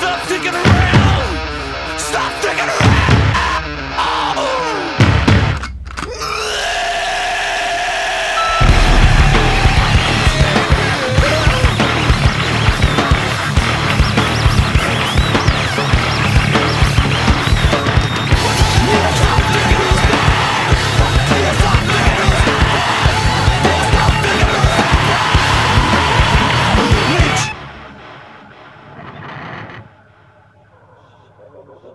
Stop thinking around! Stop thinking around!